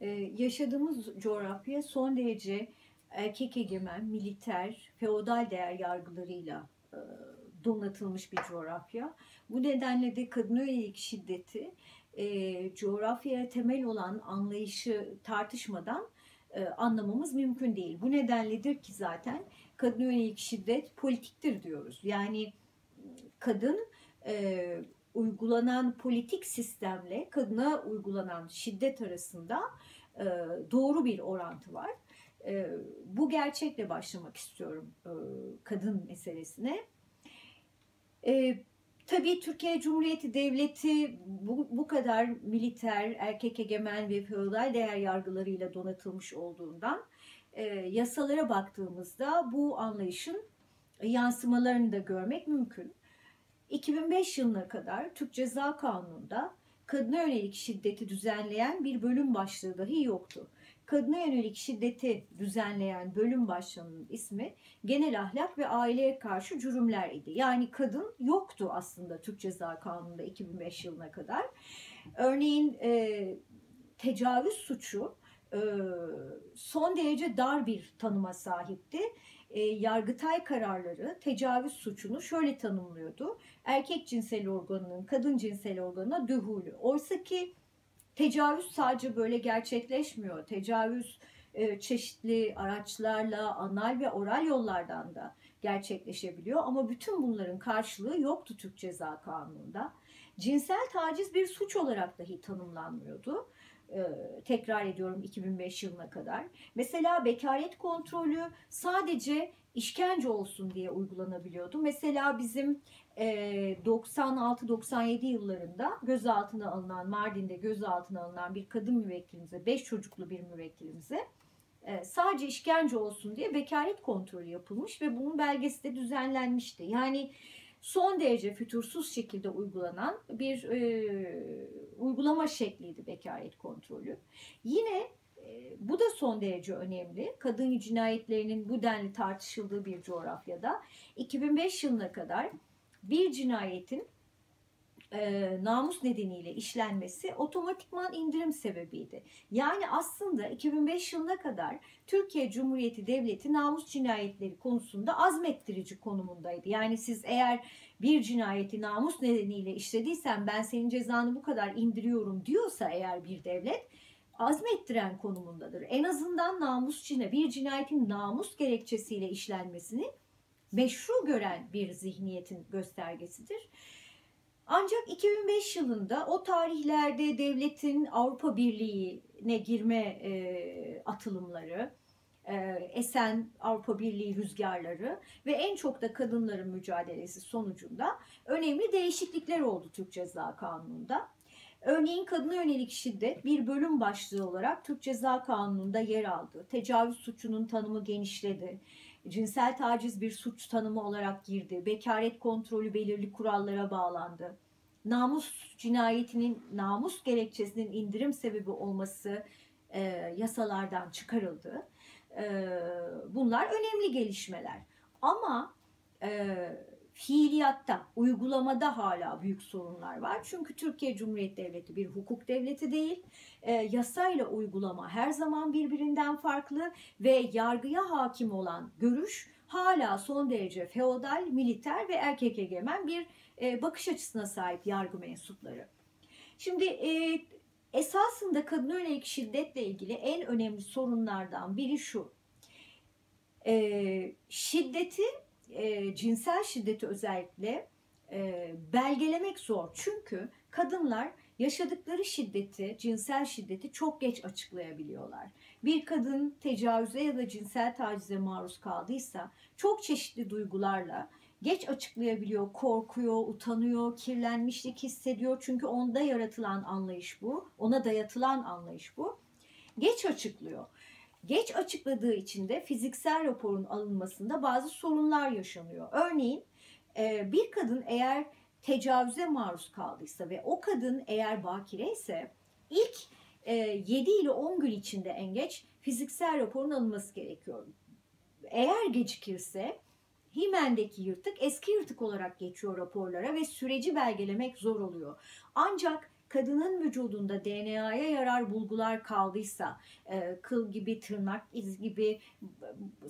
Ee, yaşadığımız coğrafya son derece erkek egemen, militer, feodal değer yargılarıyla e, donatılmış bir coğrafya. Bu nedenle de kadına yönelik şiddeti e, coğrafyaya temel olan anlayışı tartışmadan e, anlamamız mümkün değil. Bu nedenledir ki zaten kadına yönelik şiddet politiktir diyoruz. Yani kadın e, uygulanan politik sistemle kadına uygulanan şiddet arasında e, doğru bir orantı var. E, bu gerçekle başlamak istiyorum e, kadın meselesine. Tabii Türkiye Cumhuriyeti Devleti bu, bu kadar militer, erkek egemen ve feodal değer yargılarıyla donatılmış olduğundan yasalara baktığımızda bu anlayışın yansımalarını da görmek mümkün. 2005 yılına kadar Türk Ceza Kanunu'nda kadına yönelik şiddeti düzenleyen bir bölüm başlığı dahi yoktu. Kadına yönelik şiddeti düzenleyen bölüm başlığının ismi genel ahlak ve aileye karşı cürümler idi. Yani kadın yoktu aslında Türk Ceza Kanunu'nda 2005 yılına kadar. Örneğin e, tecavüz suçu e, son derece dar bir tanıma sahipti e, Yargıtay kararları tecavüz suçunu şöyle tanımlıyordu. Erkek cinsel organının kadın cinsel organına dühulü. Oysa ki tecavüz sadece böyle gerçekleşmiyor. Tecavüz e, çeşitli araçlarla, anal ve oral yollardan da gerçekleşebiliyor. Ama bütün bunların karşılığı yoktu Türk Ceza Kanunu'nda. Cinsel taciz bir suç olarak dahi tanımlanmıyordu. Ee, tekrar ediyorum 2005 yılına kadar. Mesela bekaret kontrolü sadece işkence olsun diye uygulanabiliyordu. Mesela bizim 96-97 e, yıllarında gözaltına alınan, Mardin'de gözaltına alınan bir kadın müvekkilimize, 5 çocuklu bir müvekkilimize e, sadece işkence olsun diye bekaret kontrolü yapılmış ve bunun belgesi de düzenlenmişti. Yani son derece fütursuz şekilde uygulanan bir e, uygulama şekliydi bekaret kontrolü. Yine e, bu da son derece önemli. Kadın cinayetlerinin bu denli tartışıldığı bir coğrafyada 2005 yılına kadar bir cinayetin e, namus nedeniyle işlenmesi otomatikman indirim sebebiydi. Yani aslında 2005 yılına kadar Türkiye Cumhuriyeti Devleti namus cinayetleri konusunda azmettirici konumundaydı. Yani siz eğer bir cinayeti namus nedeniyle işlediysen ben senin cezanı bu kadar indiriyorum diyorsa eğer bir devlet azmettiren konumundadır. En azından namus cine bir cinayetin namus gerekçesiyle işlenmesini meşru gören bir zihniyetin göstergesidir. Ancak 2005 yılında o tarihlerde devletin Avrupa Birliği'ne girme e, atılımları, e, esen Avrupa Birliği rüzgarları ve en çok da kadınların mücadelesi sonucunda önemli değişiklikler oldu Türk Ceza Kanunu'nda. Örneğin kadına yönelik şiddet bir bölüm başlığı olarak Türk Ceza Kanunu'nda yer aldı. Tecavüz suçunun tanımı genişledi. Cinsel taciz bir suç tanımı olarak girdi. Bekaret kontrolü belirli kurallara bağlandı. Namus cinayetinin, namus gerekçesinin indirim sebebi olması e, yasalardan çıkarıldı. E, bunlar önemli gelişmeler. Ama e, fiiliyatta, uygulamada hala büyük sorunlar var. Çünkü Türkiye Cumhuriyeti Devleti bir hukuk devleti değil. E, yasayla uygulama her zaman birbirinden farklı ve yargıya hakim olan görüş hala son derece feodal, militer ve erkek egemen bir e, bakış açısına sahip yargı mensupları. Şimdi e, esasında kadın yönelik şiddetle ilgili en önemli sorunlardan biri şu. E, şiddeti e, cinsel şiddeti özellikle e, belgelemek zor. Çünkü kadınlar yaşadıkları şiddeti, cinsel şiddeti çok geç açıklayabiliyorlar. Bir kadın tecavüze ya da cinsel tacize maruz kaldıysa çok çeşitli duygularla geç açıklayabiliyor, korkuyor, utanıyor, kirlenmişlik hissediyor. Çünkü onda yaratılan anlayış bu, ona dayatılan anlayış bu. Geç açıklıyor. Geç açıkladığı için de fiziksel raporun alınmasında bazı sorunlar yaşanıyor. Örneğin e, bir kadın eğer tecavüze maruz kaldıysa ve o kadın eğer bakire ise ilk 7 e, ile 10 gün içinde en geç fiziksel raporun alınması gerekiyor. Eğer gecikirse Himen'deki yırtık eski yırtık olarak geçiyor raporlara ve süreci belgelemek zor oluyor. Ancak kadının vücudunda DNA'ya yarar bulgular kaldıysa, e, kıl gibi, tırnak iz gibi,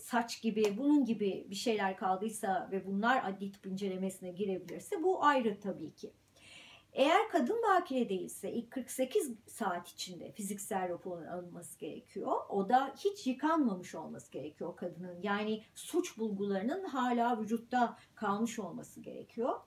saç gibi, bunun gibi bir şeyler kaldıysa ve bunlar adli tıp incelemesine girebilirse bu ayrı tabii ki. Eğer kadın bakire değilse ilk 48 saat içinde fiziksel raporun alınması gerekiyor. O da hiç yıkanmamış olması gerekiyor kadının. Yani suç bulgularının hala vücutta kalmış olması gerekiyor.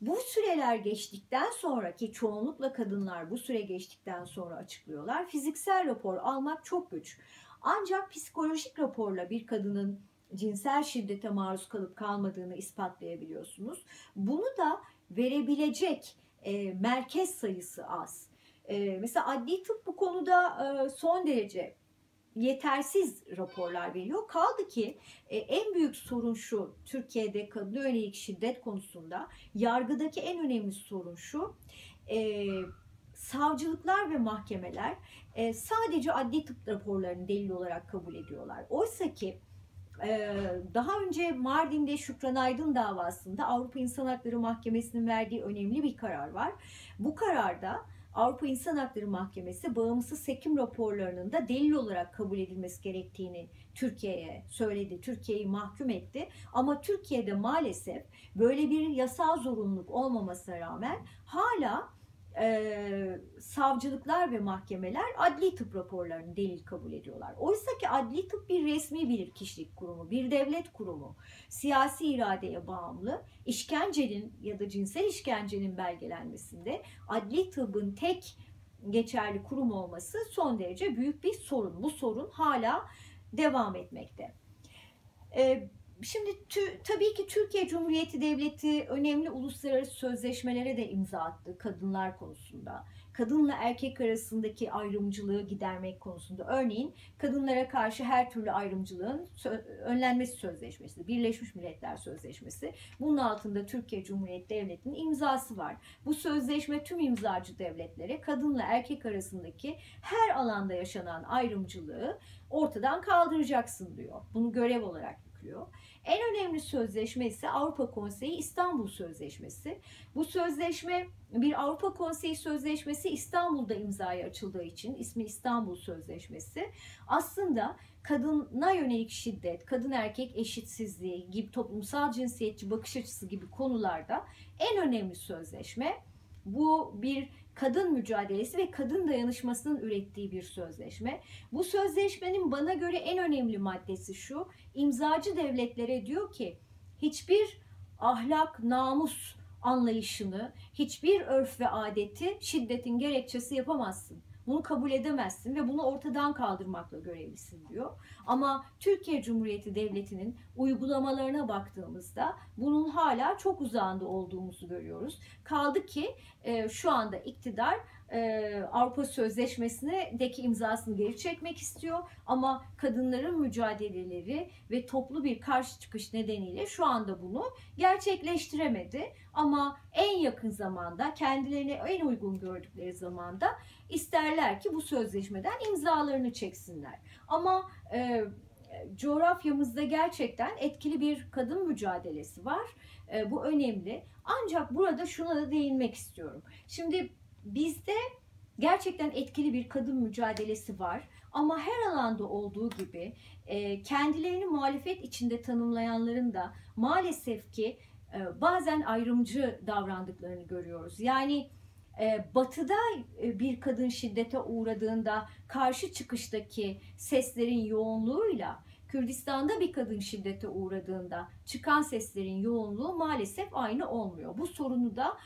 Bu süreler geçtikten sonra ki çoğunlukla kadınlar bu süre geçtikten sonra açıklıyorlar. Fiziksel rapor almak çok güç. Ancak psikolojik raporla bir kadının cinsel şiddete maruz kalıp kalmadığını ispatlayabiliyorsunuz. Bunu da verebilecek e, merkez sayısı az. E, mesela adli tıp bu konuda e, son derece yetersiz raporlar veriyor. Kaldı ki e, en büyük sorun şu Türkiye'de kadına yönelik şiddet konusunda yargıdaki en önemli sorun şu e, savcılıklar ve mahkemeler e, sadece adli tıp raporlarını delil olarak kabul ediyorlar. Oysa ki ee, daha önce Mardin'de Şükran Aydın davasında Avrupa İnsan Hakları Mahkemesi'nin verdiği önemli bir karar var. Bu kararda Avrupa İnsan Hakları Mahkemesi bağımsız hekim raporlarının da delil olarak kabul edilmesi gerektiğini Türkiye'ye söyledi. Türkiye'yi mahkum etti. Ama Türkiye'de maalesef böyle bir yasal zorunluluk olmamasına rağmen hala e, savcılıklar ve mahkemeler adli tıp raporlarını delil kabul ediyorlar. Oysa ki adli tıp bir resmi bir kişilik kurumu, bir devlet kurumu, siyasi iradeye bağımlı, işkencenin ya da cinsel işkencenin belgelenmesinde adli tıbbın tek geçerli kurum olması son derece büyük bir sorun. Bu sorun hala devam etmekte. Ee, Şimdi tü, tabii ki Türkiye Cumhuriyeti Devleti önemli uluslararası sözleşmelere de imza attı kadınlar konusunda. Kadınla erkek arasındaki ayrımcılığı gidermek konusunda. Örneğin kadınlara karşı her türlü ayrımcılığın önlenmesi sözleşmesi, Birleşmiş Milletler Sözleşmesi. Bunun altında Türkiye Cumhuriyeti Devleti'nin imzası var. Bu sözleşme tüm imzacı devletlere kadınla erkek arasındaki her alanda yaşanan ayrımcılığı ortadan kaldıracaksın diyor. Bunu görev olarak yüklüyor. En önemli sözleşme ise Avrupa Konseyi İstanbul Sözleşmesi. Bu sözleşme bir Avrupa Konseyi Sözleşmesi İstanbul'da imzaya açıldığı için ismi İstanbul Sözleşmesi. Aslında kadına yönelik şiddet, kadın erkek eşitsizliği gibi toplumsal cinsiyetçi bakış açısı gibi konularda en önemli sözleşme. Bu bir kadın mücadelesi ve kadın dayanışmasının ürettiği bir sözleşme. Bu sözleşmenin bana göre en önemli maddesi şu. İmzacı devletlere diyor ki hiçbir ahlak, namus anlayışını, hiçbir örf ve adeti şiddetin gerekçesi yapamazsın. Bunu kabul edemezsin ve bunu ortadan kaldırmakla görevlisin diyor. Ama Türkiye Cumhuriyeti Devleti'nin uygulamalarına baktığımızda bunun hala çok uzağında olduğumuzu görüyoruz. Kaldı ki e, şu anda iktidar e, Avrupa Sözleşmesi'ndeki imzasını geri çekmek istiyor. Ama kadınların mücadeleleri ve toplu bir karşı çıkış nedeniyle şu anda bunu gerçekleştiremedi. Ama en yakın zamanda kendilerine en uygun gördükleri zamanda isterler ki bu sözleşmeden imzalarını çeksinler. Ama e, coğrafyamızda gerçekten etkili bir kadın mücadelesi var. E, bu önemli. Ancak burada şuna da değinmek istiyorum. Şimdi bizde gerçekten etkili bir kadın mücadelesi var. Ama her alanda olduğu gibi e, kendilerini muhalefet içinde tanımlayanların da maalesef ki e, bazen ayrımcı davrandıklarını görüyoruz. Yani e, batıda bir kadın şiddete uğradığında karşı çıkıştaki seslerin yoğunluğuyla Kürdistan'da bir kadın şiddete uğradığında çıkan seslerin yoğunluğu maalesef aynı olmuyor. Bu sorunu da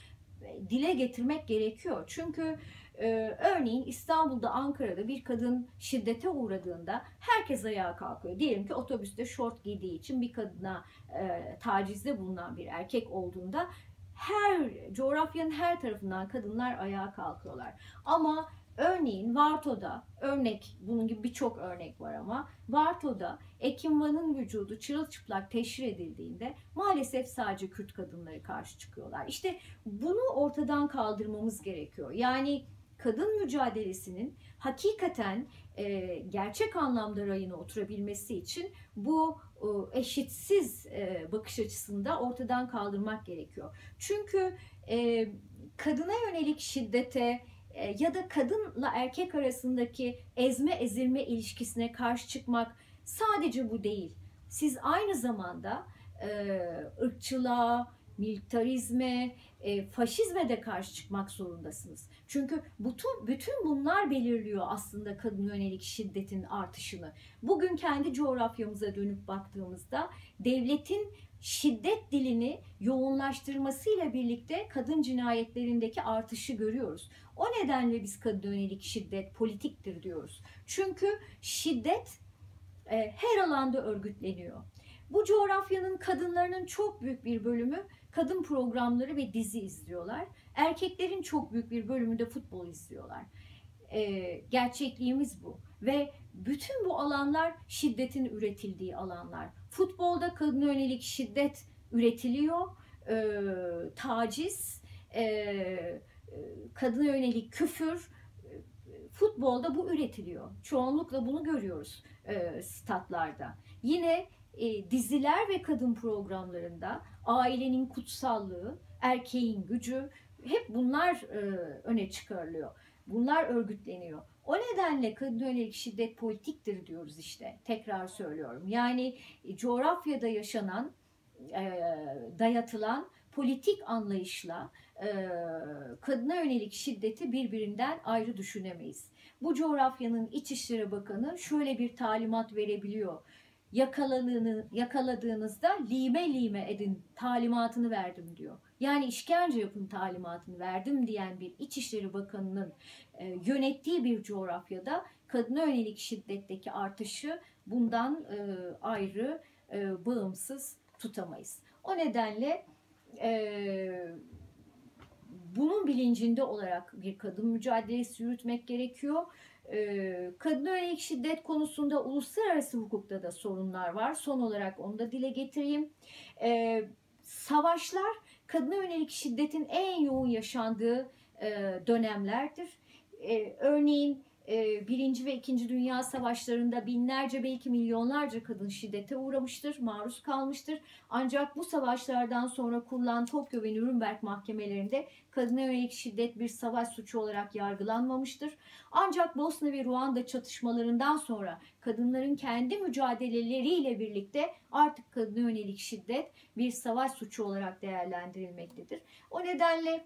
dile getirmek gerekiyor. Çünkü e, örneğin İstanbul'da, Ankara'da bir kadın şiddete uğradığında herkes ayağa kalkıyor. Diyelim ki otobüste şort giydiği için bir kadına e, tacizde bulunan bir erkek olduğunda her coğrafyanın her tarafından kadınlar ayağa kalkıyorlar. Ama Örneğin Varto'da, örnek bunun gibi birçok örnek var ama Varto'da Ekim Van'ın vücudu çırılçıplak teşhir edildiğinde maalesef sadece Kürt kadınları karşı çıkıyorlar. İşte bunu ortadan kaldırmamız gerekiyor. Yani kadın mücadelesinin hakikaten e, gerçek anlamda rayına oturabilmesi için bu e, eşitsiz e, bakış açısında ortadan kaldırmak gerekiyor. Çünkü e, kadına yönelik şiddete ya da kadınla erkek arasındaki ezme ezilme ilişkisine karşı çıkmak sadece bu değil. Siz aynı zamanda e, ırkçılığa, militarizme, e, faşizme de karşı çıkmak zorundasınız. Çünkü bütün bütün bunlar belirliyor aslında kadın yönelik şiddetin artışını. Bugün kendi coğrafyamıza dönüp baktığımızda devletin şiddet dilini yoğunlaştırmasıyla birlikte kadın cinayetlerindeki artışı görüyoruz. O nedenle biz kadın yönelik şiddet politiktir diyoruz. Çünkü şiddet e, her alanda örgütleniyor. Bu coğrafyanın kadınlarının çok büyük bir bölümü kadın programları ve dizi izliyorlar. Erkeklerin çok büyük bir bölümü de futbol izliyorlar. Ee, gerçekliğimiz bu. Ve bütün bu alanlar şiddetin üretildiği alanlar. Futbolda kadın yönelik şiddet üretiliyor. Ee, taciz, e, kadına yönelik küfür, futbolda bu üretiliyor. Çoğunlukla bunu görüyoruz e, statlarda. Yine e, diziler ve kadın programlarında ailenin kutsallığı, erkeğin gücü hep bunlar e, öne çıkarılıyor. Bunlar örgütleniyor. O nedenle kadın yönelik şiddet politiktir diyoruz işte. Tekrar söylüyorum. Yani e, coğrafyada yaşanan, e, dayatılan politik anlayışla e, kadına yönelik şiddeti birbirinden ayrı düşünemeyiz. Bu coğrafyanın İçişleri Bakanı şöyle bir talimat verebiliyor yakaladığını, yakaladığınızda lime lime edin talimatını verdim diyor. Yani işkence yapın talimatını verdim diyen bir İçişleri Bakanı'nın e, yönettiği bir coğrafyada kadına yönelik şiddetteki artışı bundan e, ayrı, e, bağımsız tutamayız. O nedenle e, bunun bilincinde olarak bir kadın mücadelesi yürütmek gerekiyor. Ee, kadın yönelik şiddet konusunda uluslararası hukukta da sorunlar var. Son olarak onu da dile getireyim. Savaşlar kadına yönelik şiddetin en yoğun yaşandığı dönemlerdir. Örneğin Birinci ve İkinci Dünya Savaşlarında binlerce belki milyonlarca kadın şiddete uğramıştır, maruz kalmıştır. Ancak bu savaşlardan sonra kurulan Tokyo ve Nürnberg mahkemelerinde kadına yönelik şiddet bir savaş suçu olarak yargılanmamıştır. Ancak Bosna ve Ruanda çatışmalarından sonra kadınların kendi mücadeleleriyle birlikte artık kadına yönelik şiddet bir savaş suçu olarak değerlendirilmektedir. O nedenle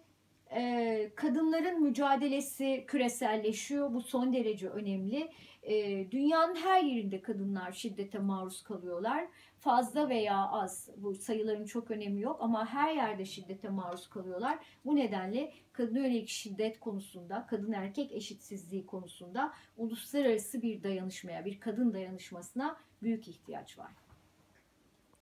kadınların mücadelesi küreselleşiyor. Bu son derece önemli. Dünyanın her yerinde kadınlar şiddete maruz kalıyorlar. Fazla veya az bu sayıların çok önemi yok ama her yerde şiddete maruz kalıyorlar. Bu nedenle kadın yönelik şiddet konusunda, kadın erkek eşitsizliği konusunda uluslararası bir dayanışmaya, bir kadın dayanışmasına büyük ihtiyaç var.